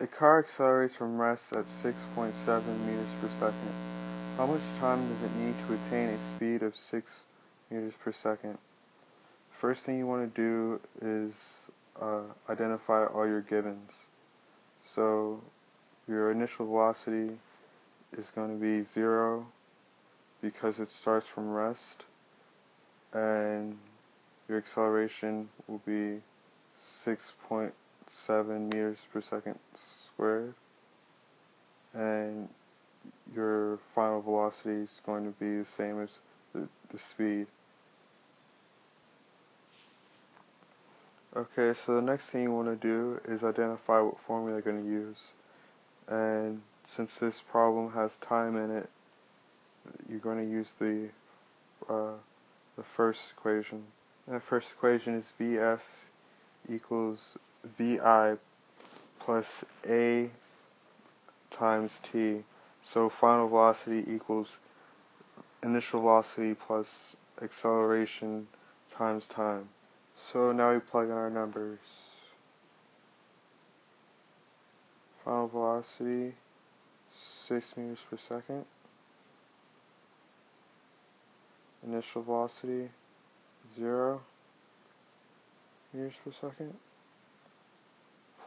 A car accelerates from rest at 6.7 meters per second. How much time does it need to attain a speed of 6 meters per second? First thing you want to do is uh, identify all your givens. So your initial velocity is going to be 0 because it starts from rest and your acceleration will be 6.7 meters per second squared and your final velocity is going to be the same as the, the speed. Okay, so the next thing you want to do is identify what formula you're going to use. And since this problem has time in it, you're going to use the uh, the first equation. And the first equation is VF equals VI plus A times T. So final velocity equals initial velocity plus acceleration times time. So now we plug in our numbers. Final velocity 6 meters per second. Initial velocity 0 meters per second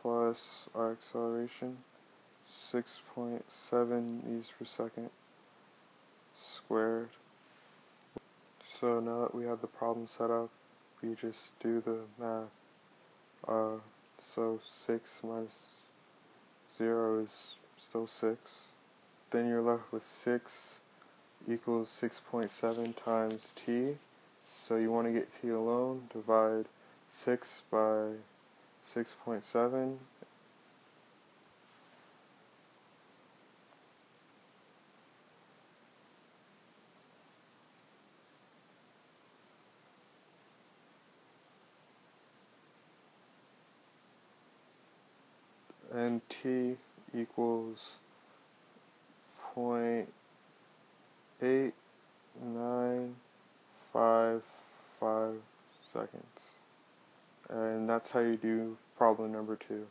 plus our acceleration 6.7 meters per second squared. So now that we have the problem set up, we just do the math. Uh, so 6 minus 0 is still 6. Then you're left with 6 equals 6.7 times t. So you want to get t alone, divide 6 by 6.7 and t equals 0.8955 seconds. And that's how you do problem number two.